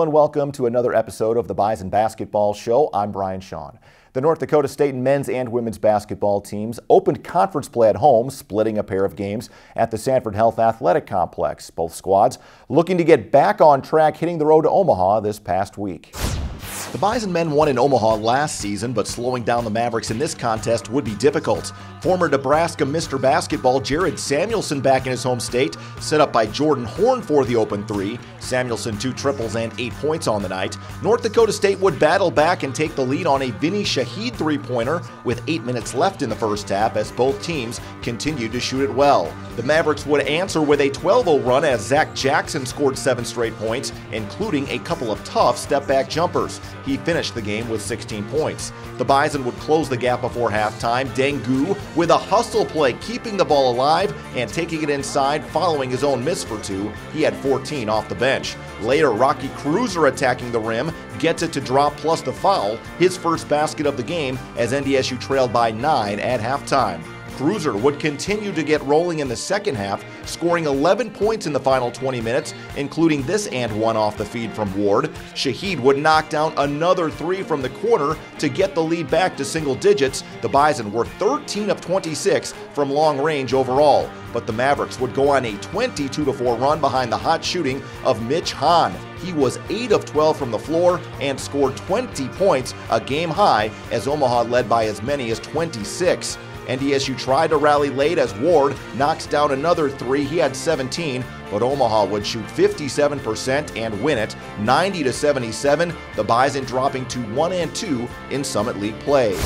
And welcome to another episode of the Bison Basketball Show. I'm Brian Shawn. The North Dakota State men's and women's basketball teams opened conference play at home, splitting a pair of games at the Sanford Health Athletic Complex. Both squads looking to get back on track, hitting the road to Omaha this past week. The Bison men won in Omaha last season, but slowing down the Mavericks in this contest would be difficult. Former Nebraska Mr. Basketball Jared Samuelson back in his home state, set up by Jordan Horn for the open three. Samuelson two triples and eight points on the night. North Dakota State would battle back and take the lead on a Vinnie Shahid three-pointer with eight minutes left in the first half as both teams continued to shoot it well. The Mavericks would answer with a 12-0 run as Zach Jackson scored seven straight points, including a couple of tough step-back jumpers. He finished the game with 16 points. The Bison would close the gap before halftime. Deng Geu with a hustle play, keeping the ball alive and taking it inside following his own miss for two. He had 14 off the bench. Later, Rocky Kreuser attacking the rim, gets it to drop plus the foul, his first basket of the game as NDSU trailed by nine at halftime. Kreuser would continue to get rolling in the second half, scoring 11 points in the final 20 minutes, including this and one off the feed from Ward. Shahid would knock down another three from the corner to get the lead back to single digits. The Bison were 13 of 26 from long range overall, but the Mavericks would go on a 22 4 run behind the hot shooting of Mitch Hahn. He was 8 of 12 from the floor and scored 20 points, a game high, as Omaha led by as many as 26. NDSU tried to rally late as Ward knocks down another three. He had 17, but Omaha would shoot 57% and win it 90 to 77. The Bison dropping to 1 and 2 in Summit League play.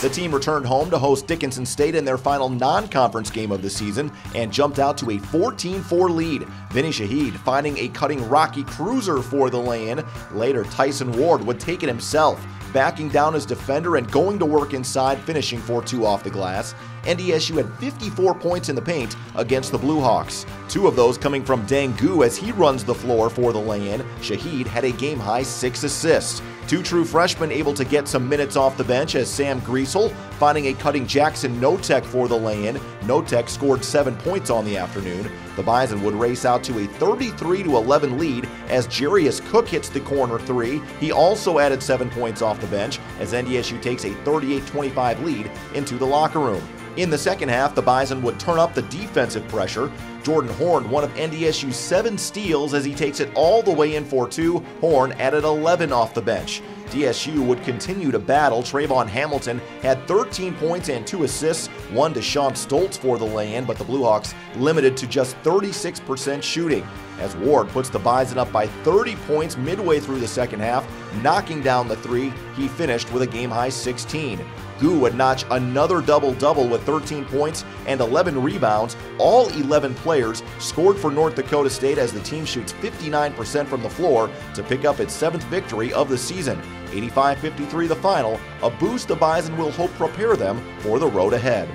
The team returned home to host Dickinson State in their final non conference game of the season and jumped out to a 14 4 lead. Vinnie Shahid finding a cutting Rocky Kreuser for the in. Later, Tyson Ward would take it himself backing down his defender and going to work inside, finishing 4 2 off the glass. NDSU had 54 points in the paint against the Bluehawks. Two of those coming from Deng Geu as he runs the floor for the lay in. Shahid had a game high six assists. Two true freshmen able to get some minutes off the bench as Sam Griesel finding a cutting Jaxon Knotek for the lay in. Knotek scored seven points on the afternoon. The Bison would race out to a 33 11 lead as Jarius Cook hits the corner three. He also added seven points off the bench as NDSU takes a 38 25 lead into the locker room. In the second half, the Bison would turn up the defensive pressure. Jordan Horn, one of NDSU's seven steals as he takes it all the way in for two. Horn added 11 off the bench. DSU would continue to battle. Trayvon Hamilton had 13 points and two assists, one to Sean Stoltz for the lay-in, but the Bluehawks limited to just 36% shooting. As Ward puts the Bison up by 30 points midway through the second half, knocking down the three, he finished with a game-high 16. Geu would notch another double-double with 13 points and 11 rebounds. All 11 players scored for North Dakota State as the team shoots 59% from the floor to pick up its seventh victory of the season. 85-53 the final, a boost the Bison will hope prepare them for the road ahead.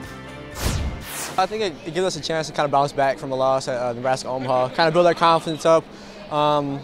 I think it, it, gives us a chance to kind of bounce back from the loss at uh, Nebraska Omaha, kind of build our confidence up. Um,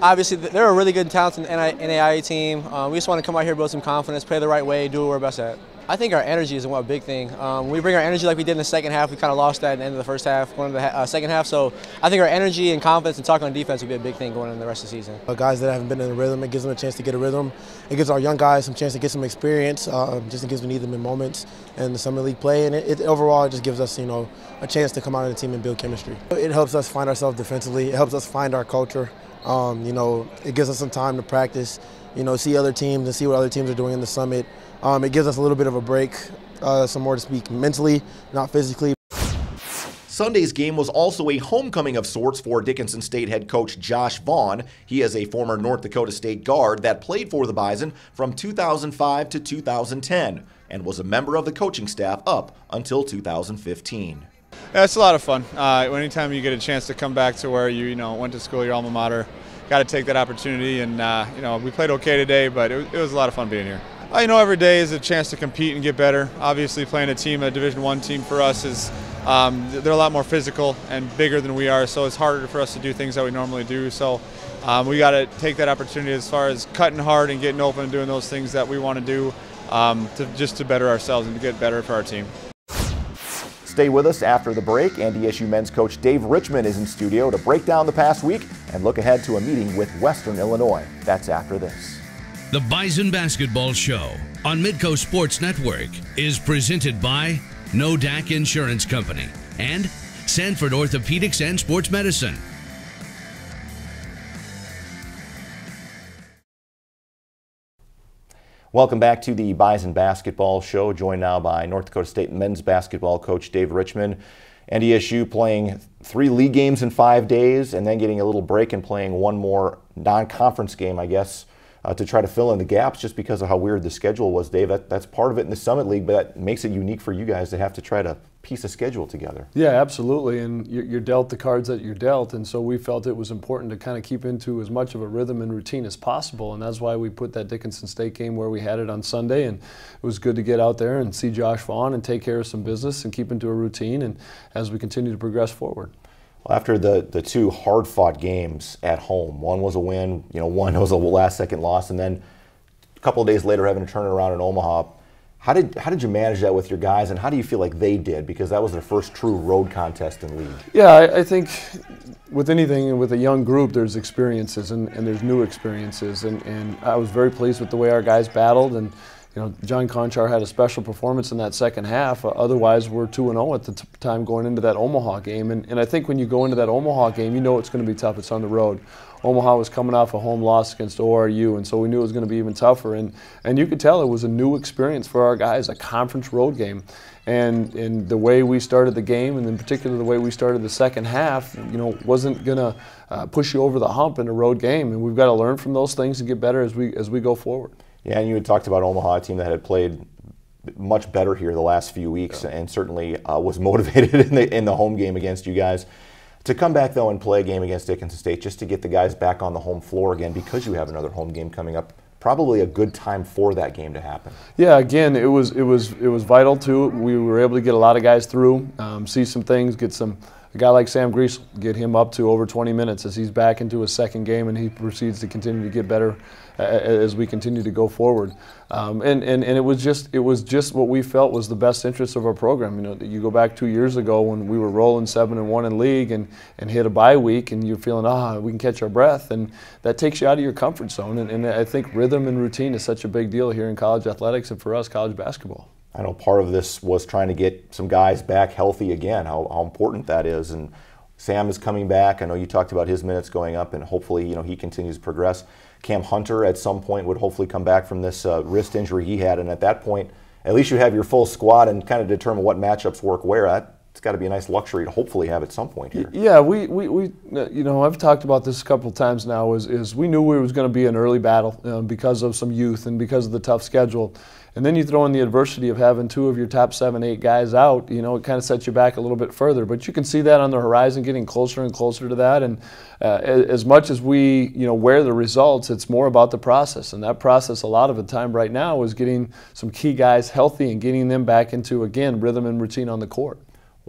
obviously, they're a really good, talented NAIA team. Uh, we just want to come out here, build some confidence, play the right way, do what we're best at. I think our energy is one big thing. Um, we bring our energy like we did in the second half. We kind of lost that at the end of the first half, going into the uh, second half. So I think our energy and confidence and talking on defense will be a big thing going into the rest of the season. Uh, guys that haven't been in the rhythm, it gives them a chance to get a rhythm. It gives our young guys some chance to get some experience, uh, just in case we need them in moments and the Summit League play. And it, it, overall, it just gives us, you know, a chance to come out of the team and build chemistry. It helps us find ourselves defensively. It helps us find our culture. Um, you know, it gives us some time to practice. You know, see other teams and see what other teams are doing in the summit. Um, it gives us a little bit of a break uh, some more to speak mentally, not physically. Sunday's game was also a homecoming of sorts for Dickinson State head coach Josh Vaughan. He is a former North Dakota State guard that played for the Bison from 2005 to 2010 and was a member of the coaching staff up until 2015. Yeah, it's a lot of fun. Uh, anytime you get a chance to come back to where you, you know, went to school, your alma mater, got to take that opportunity. And uh, you know, we played okay today, but it, it was a lot of fun being here. You know, every day is a chance to compete and get better. Obviously, playing a team, a Division One team for us is um, they're a lot more physical and bigger than we are, so it's harder for us to do things that we normally do. So um, we got to take that opportunity as far as cutting hard and getting open and doing those things that we want to do um, to just to better ourselves and to get better for our team. Stay with us after the break. NDSU men's coach Dave Richman is in studio to break down the past week and look ahead to a meeting with Western Illinois. That's after this. The Bison Basketball Show on Midco Sports Network is presented by Nodak Insurance Company and Sanford Orthopedics and Sports Medicine. Welcome back to the Bison Basketball Show, joined now by North Dakota State men's basketball coach Dave Richman. NDSU playing three league games in five days and then getting a little break and playing one more non conference game, I guess, uh, to try to fill in the gaps just because of how weird the schedule was, Dave. That, that's part of it in the Summit League, but that makes it unique for you guys to have to try to piece a schedule together. Yeah, absolutely. And you're dealt the cards that you're dealt. And so we felt it was important to kind of keep into as much of a rhythm and routine as possible. And that's why we put that Dickinson State game where we had it on Sunday. And it was good to get out there and see Josh Vaughan and take care of some business and keep into a routine and as we continue to progress forward. After the, the two hard fought games at home, one was a win, you know, one was a last second loss, and then a couple of days later having to turn it around in Omaha. How did how did you manage that with your guys, and how do you feel like they did? Because that was their first true road contest in league. Yeah, I, I think with anything with a young group, there's experiences and, and there's new experiences, and, and I was very pleased with the way our guys battled and you know, John Konchar had a special performance in that second half. Uh, otherwise, we're 2 0 at the t- time going into that Omaha game. And, and I think when you go into that Omaha game, you know it's going to be tough. It's on the road. Omaha was coming off a home loss against ORU, and so we knew it was going to be even tougher. And, and you could tell it was a new experience for our guys, a conference road game. And, and the way we started the game, and in particular the way we started the second half, you know, wasn't going to uh, push you over the hump in a road game. And we've got to learn from those things and get better as we, as we go forward. Yeah, and you had talked about Omaha, a team that had played much better here the last few weeks, yeah. and certainly uh, was motivated in the in the home game against you guys. To come back though and play a game against Dickinson State, just to get the guys back on the home floor again, because you have another home game coming up. Probably a good time for that game to happen. Yeah, again, it was it was it was vital too. We were able to get a lot of guys through, um, see some things, get some a guy like Sam Grease, get him up to over 20 minutes as he's back into his second game and he proceeds to continue to get better as we continue to go forward. Um, and, and, and it was just it was just what we felt was the best interest of our program. You know, you go back two years ago when we were rolling seven and one in league and, and hit a bye week and you're feeling ah we can catch our breath and that takes you out of your comfort zone. And, and I think rhythm and routine is such a big deal here in college athletics and for us college basketball. I know part of this was trying to get some guys back healthy again, how, how important that is. And Sam is coming back. I know you talked about his minutes going up, and hopefully, you know, he continues to progress. Cam Hunter at some point would hopefully come back from this uh, wrist injury he had, and at that point, at least you have your full squad and kind of determine what matchups work where. That it's got to be a nice luxury to hopefully have at some point here. Yeah, we, we, we you know I've talked about this a couple of times now. Is is we knew we was going to be an early battle um, because of some youth and because of the tough schedule. And then you throw in the adversity of having two of your top seven, eight guys out, you know, it kind of sets you back a little bit further. But you can see that on the horizon getting closer and closer to that. And uh, as much as we, you know, wear the results, it's more about the process. And that process, a lot of the time right now, is getting some key guys healthy and getting them back into, again, rhythm and routine on the court.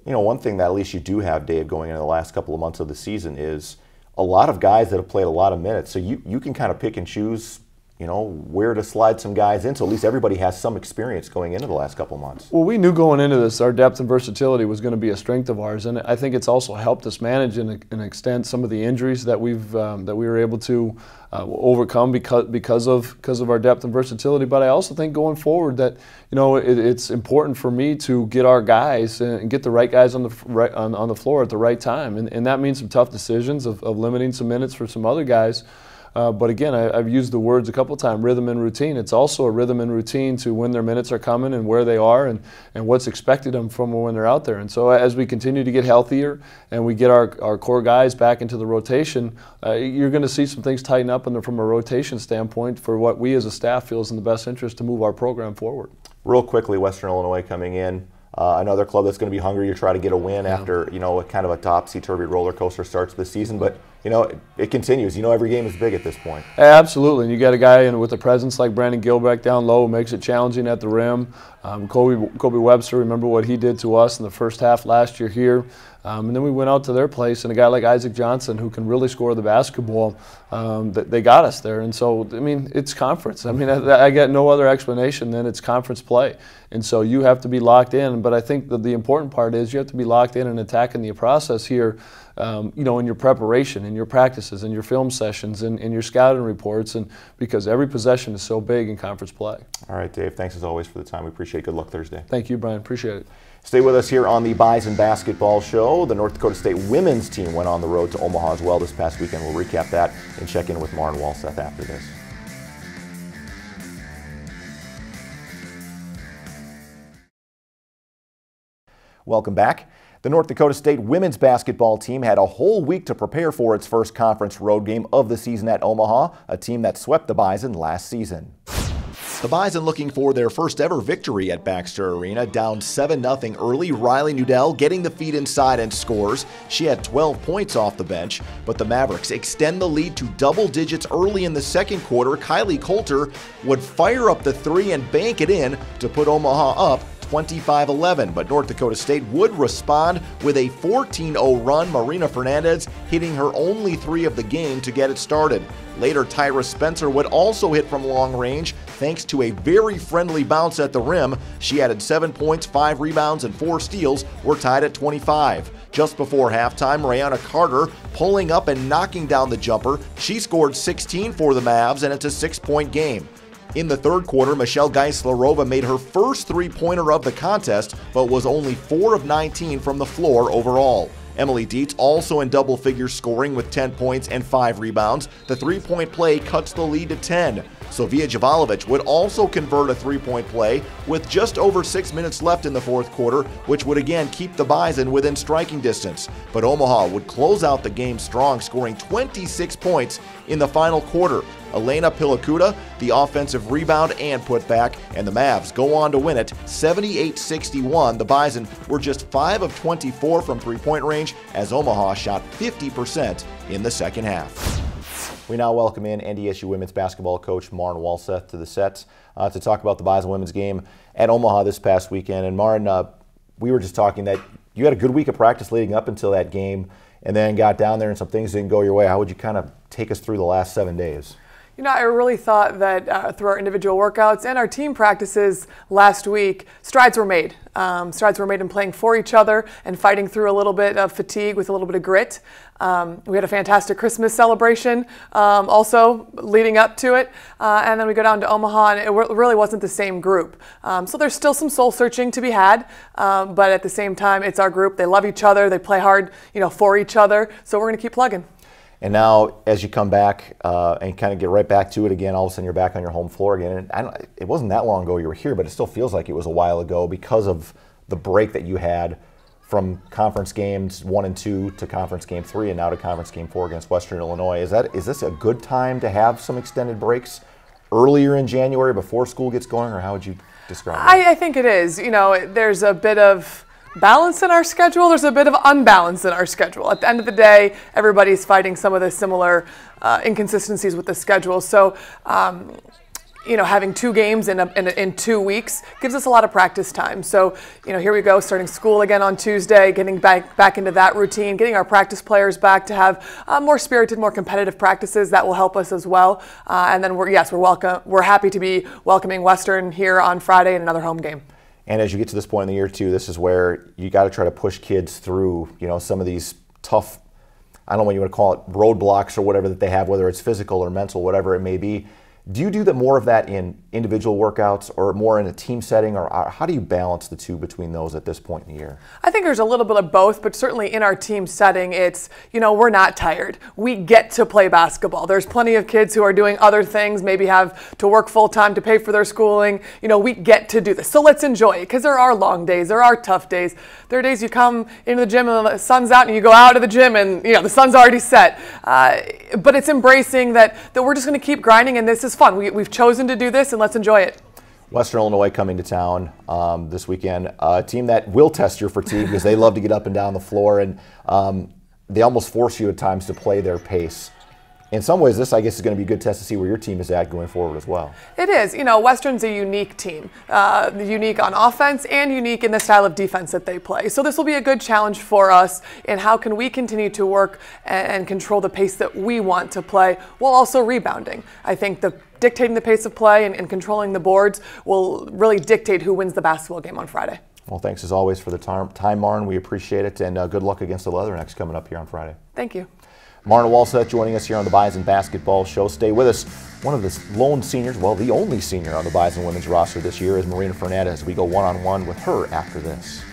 You know, one thing that at least you do have, Dave, going into the last couple of months of the season is a lot of guys that have played a lot of minutes. So you, you can kind of pick and choose you know, where to slide some guys in. So at least everybody has some experience going into the last couple months. Well, we knew going into this our depth and versatility was going to be a strength of ours, and I think it's also helped us manage and, and extend some of the injuries that we've um, that we were able to uh, overcome because because of because of our depth and versatility. But I also think going forward that you know it, it's important for me to get our guys and get the right guys on the right on, on the floor at the right time, and, and that means some tough decisions of, of limiting some minutes for some other guys. Uh, but again, I, have used the words a couple of times, rhythm and routine. It's also a rhythm and routine to when their minutes are coming and where they are and, and what's expected of them from when they're out there. And so as we continue to get healthier and we get our, our core guys back into the rotation, uh, you're going to see some things tighten up the, from a rotation standpoint for what we as a staff feel is in the best interest to move our program forward. Real quickly, Western Illinois coming in. Uh, another club that's going to be hungry to try to get a win yeah. after you know a kind of a topsy-turvy roller coaster starts this season. But you know it, it, continues. You know every game is big at this point. Absolutely, and you got a guy in, with a presence like Brandon Gilbeck down low, makes it challenging at the rim. Um, Kobe, Kobe Webster, remember what he did to us in the first half last year here. Um, and then we went out to their place, and a guy like Isaac Johnson, who can really score the basketball, um, they got us there. And so, I mean, it's conference. I mean, I, I get no other explanation than it's conference play. And so you have to be locked in. But I think that the important part is you have to be locked in and attacking the process here um, you know, in your preparation, in your practices, in your film sessions, in, in your scouting reports, and because every possession is so big in conference play. All right, Dave. Thanks as always for the time. We appreciate. It. Good luck Thursday. Thank you, Brian. Appreciate it. Stay with us here on the Bison Basketball Show. The North Dakota State women's team went on the road to Omaha as well this past weekend. We'll recap that and check in with Maren Walseth after this. Welcome back. The North Dakota State women's basketball team had a whole week to prepare for its first conference road game of the season at Omaha, a team that swept the Bison last season. The Bison looking for their first ever victory at Baxter Arena, down 7-0 early. Riley Nudell getting the feed inside and scores. She had 12 points off the bench, but the Mavericks extend the lead to double digits early in the second quarter. Kylie Coulter would fire up the three and bank it in to put Omaha up 25 11, but North Dakota State would respond with a 14 0 run. Marina Fernandez hitting her only three of the game to get it started. Later, Tyra Spencer would also hit from long range thanks to a very friendly bounce at the rim. She added seven points, five rebounds, and four steals. We're tied at 25. Just before halftime, Rayana Carter pulling up and knocking down the jumper. She scored 16 for the Mavs, and it's a six point game. In the third quarter, Michelle Geislerova made her first three pointer of the contest, but was only 4 of 19 from the floor overall. Emily Dietz also in double figures scoring with 10 points and 5 rebounds. The three point play cuts the lead to 10. Sofia Javalovic would also convert a three point play with just over six minutes left in the fourth quarter, which would again keep the Bison within striking distance. But Omaha would close out the game strong, scoring 26 points in the final quarter. Elena Pilakuta, the offensive rebound and putback, and the Mavs go on to win it 78 61. The Bison were just 5 of 24 from three point range as Omaha shot 50% in the second half. We now welcome in NDSU women's basketball coach Maren Walseth to the set uh, to talk about the Bison women's game at Omaha this past weekend. And Maren, uh, we were just talking that you had a good week of practice leading up until that game and then got down there and some things didn't go your way. How would you kind of take us through the last seven days? You know, I really thought that uh, through our individual workouts and our team practices last week, strides were made. Um, strides were made in playing for each other and fighting through a little bit of fatigue with a little bit of grit. Um, we had a fantastic Christmas celebration um, also leading up to it. Uh, and then we go down to Omaha, and it really wasn't the same group. Um, so there's still some soul searching to be had, um, but at the same time, it's our group. They love each other, they play hard you know, for each other. So we're going to keep plugging. And now, as you come back uh, and kind of get right back to it again, all of a sudden you're back on your home floor again. And it wasn't that long ago you were here, but it still feels like it was a while ago because of the break that you had from conference games one and two to conference game three, and now to conference game four against Western Illinois. Is that is this a good time to have some extended breaks earlier in January before school gets going, or how would you describe it? I, I think it is. You know, there's a bit of balance in our schedule, there's a bit of unbalance in our schedule. At the end of the day, everybody's fighting some of the similar uh, inconsistencies with the schedule. So, um, you know, having two games in, a, in, a, in, two weeks gives us a lot of practice time. So, you know, here we go, starting school again on Tuesday, getting back back into that routine, getting our practice players back to have uh, more spirited, more competitive practices. That will help us as well. Uh, and then we're yes, we're welcome. We're happy to be welcoming Western here on Friday in another home game. And as you get to this point in the year too, this is where you got to try to push kids through, you know, some of these tough, I don't know what you want to call it, roadblocks or whatever that they have, whether it's physical or mental, whatever it may be. Do you do that more of that in individual workouts or more in a team setting, or how do you balance the two between those at this point in the year? I think there's a little bit of both, but certainly in our team setting, it's, you know, we're not tired. We get to play basketball. There's plenty of kids who are doing other things, maybe have to work full time to pay for their schooling. You know, we get to do this. So let's enjoy it because there are long days, there are tough days. There are days you come into the gym and the sun's out and you go out of the gym and, you know, the sun's already set. Uh, but it's embracing that, that we're just going to keep grinding and this is fun. We, we've chosen to do this and let's enjoy it. Western Illinois coming to town um, this weekend. A team that will test your fatigue because they love to get up and down the floor, and um, they almost force you at times to play their pace. In some ways, this I guess is going to be a good test to see where your team is at going forward as well. It is. You know, Western's a unique team, uh, unique on offense and unique in the style of defense that they play. So this will be a good challenge for us in how can we continue to work and control the pace that we want to play while also rebounding. I think the dictating the pace of play and, and controlling the boards will really dictate who wins the basketball game on Friday. Well, thanks as always for the time, time Marn. We appreciate it, and uh, good luck against the Leathernecks coming up here on Friday. Thank you. Maren Walseth joining us here on the Bison Basketball Show. Stay with us. One of the lone seniors, well, the only senior on the Bison women's roster this year is Marina Fernandez. We go one on one with her after this.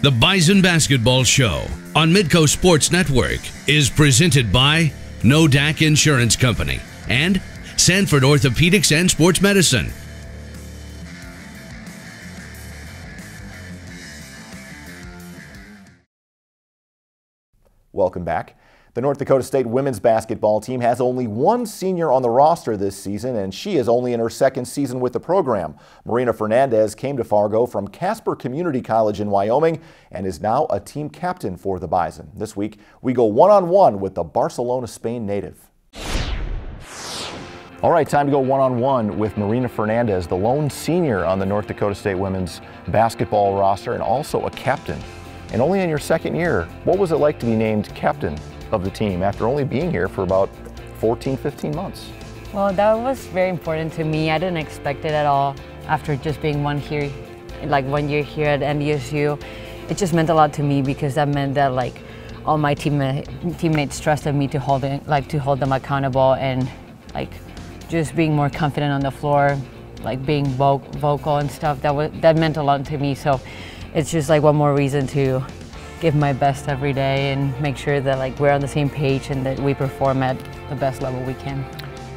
The Bison Basketball Show on Midco Sports Network is presented by Nodak Insurance Company and Sanford Orthopedics and Sports Medicine. Welcome back. The North Dakota State women's basketball team has only one senior on the roster this season, and she is only in her second season with the program. Marina Fernandez came to Fargo from Casper Community College in Wyoming and is now a team captain for the Bison. This week, we go one on one with the Barcelona, Spain native. All right, time to go one on one with Marina Fernandez, the lone senior on the North Dakota State women's basketball roster and also a captain and only in your second year, what was it like to be named captain of the team after only being here for about 14, 15 months? Well, that was very important to me. I didn't expect it at all after just being one here, like one year here at NDSU. It just meant a lot to me because that meant that like all my teammate, teammates trusted me to hold it, like to hold them accountable and like just being more confident on the floor, like being vo vocal and stuff. That was that meant a lot to me. So it's just like one more reason to give my best every day and make sure that like we're on the same page and that we perform at the best level we can.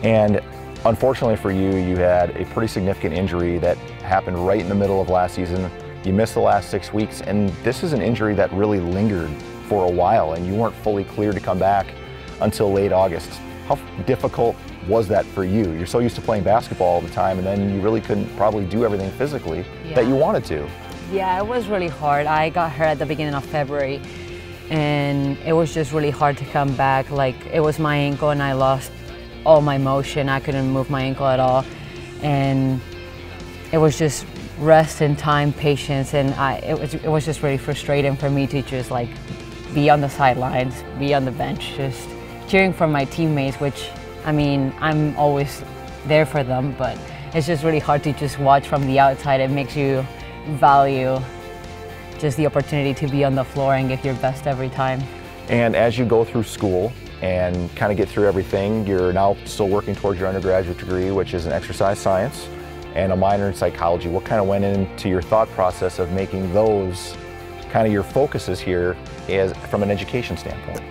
And unfortunately for you, you had a pretty significant injury that happened right in the middle of last season. You missed the last six weeks, and this is an injury that really lingered for a while, and you weren't fully clear to come back until late August. How difficult was that for you? You're so used to playing basketball all the time, and then you really couldn't probably do everything physically yeah. that you wanted to. Yeah, it was really hard. I got hurt at the beginning of February and it was just really hard to come back. Like it was my ankle and I lost all my motion. I couldn't move my ankle at all. And it was just rest and time, patience, and I, it, was, it was just really frustrating for me to just like be on the sidelines, be on the bench, just cheering for my teammates, which, I mean, I'm always there for them, but it's just really hard to just watch from the outside. It makes you value just the opportunity to be on the floor and give your best every time. And as you go through school and kind of get through everything, you're now still working towards your undergraduate degree, which is in exercise science and a minor in psychology. What kind of went into your thought process of making those kind of your focuses here as from an education standpoint?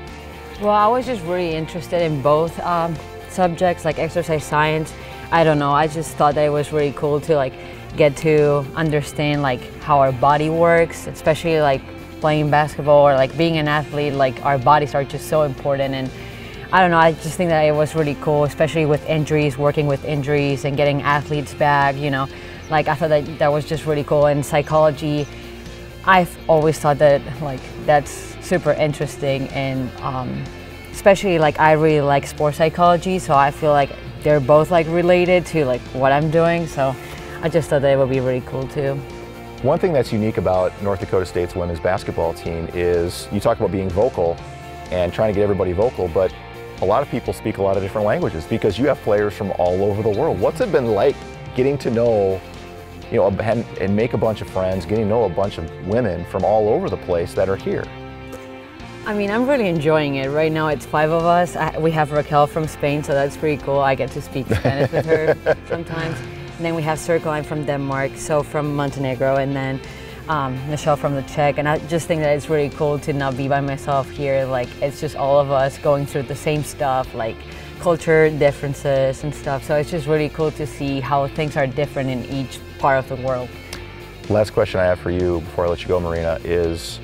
Well, I was just really interested in both um, subjects, like exercise science. I don't know, I just thought that it was really cool to like get to understand like how our body works, especially like playing basketball or like being an athlete, like our bodies are just so important and I don't know, I just think that it was really cool, especially with injuries, working with injuries and getting athletes back, you know. Like I thought that that was just really cool. And psychology, I've always thought that like that's super interesting and um, especially like I really like sports psychology, so I feel like they're both like related to like what I'm doing. So I just thought that would be really cool too. One thing that's unique about North Dakota State's women's basketball team is you talk about being vocal and trying to get everybody vocal, but a lot of people speak a lot of different languages because you have players from all over the world. What's it been like getting to know, you know, and, and make a bunch of friends, getting to know a bunch of women from all over the place that are here? I mean, I'm really enjoying it. Right now it's five of us. I, we have Raquel from Spain, so that's pretty cool. I get to speak Spanish with her sometimes. And then we have Circle from Denmark, so from Montenegro, and then um, Michelle from the Czech. And I just think that it's really cool to not be by myself here. Like it's just all of us going through the same stuff, like culture differences and stuff. So it's just really cool to see how things are different in each part of the world. Last question I have for you before I let you go, Marina, is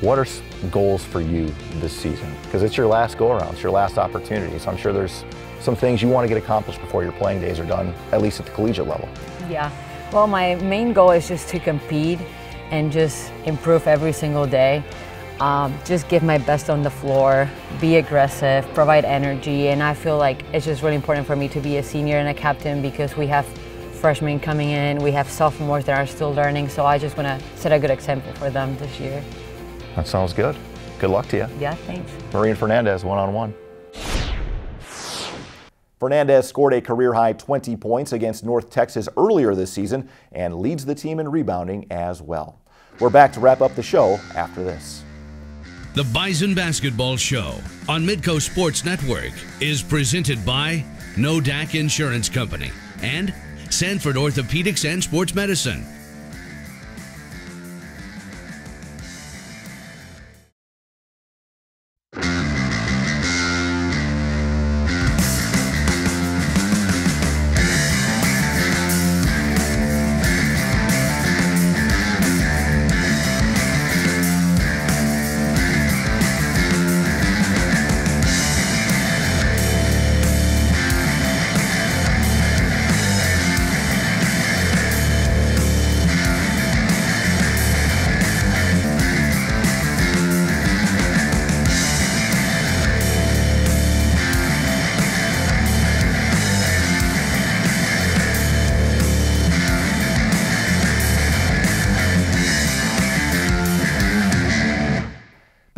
what are goals for you this season? Because it's your last go around, it's your last opportunity. So I'm sure there's some things you want to get accomplished before your playing days are done, at least at the collegiate level? Yeah. Well, my main goal is just to compete and just improve every single day. um, just give my best on the floor, be aggressive, provide energy, and I feel like it's just really important for me to be a senior and a captain because we have freshmen coming in, we have sophomores that are still learning, so I just want to set a good example for them this year. That sounds good. Good luck to you. Yeah, thanks. Marina Fernandez, one on one. Fernandez scored a career high 20 points against North Texas earlier this season and leads the team in rebounding as well. We're back to wrap up the show after this. The Bison Basketball Show on Midco Sports Network is presented by Nodak Insurance Company and Sanford Orthopedics and Sports Medicine.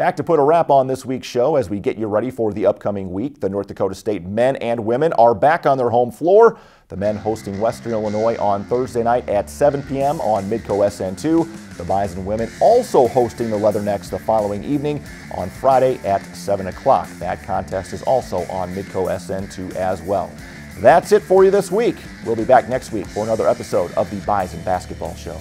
Back to put a wrap on this week's show as we get you ready for the upcoming week. The North Dakota State men and women are back on their home floor. The men hosting Western Illinois on Thursday night at 7 p.m. on Midco SN2. The Bison women also hosting the Leathernecks the following evening on Friday at 7 o'clock. That contest is also on Midco SN2 as well. That's it for you this week. We'll be back next week for another episode of the Bison Basketball Show.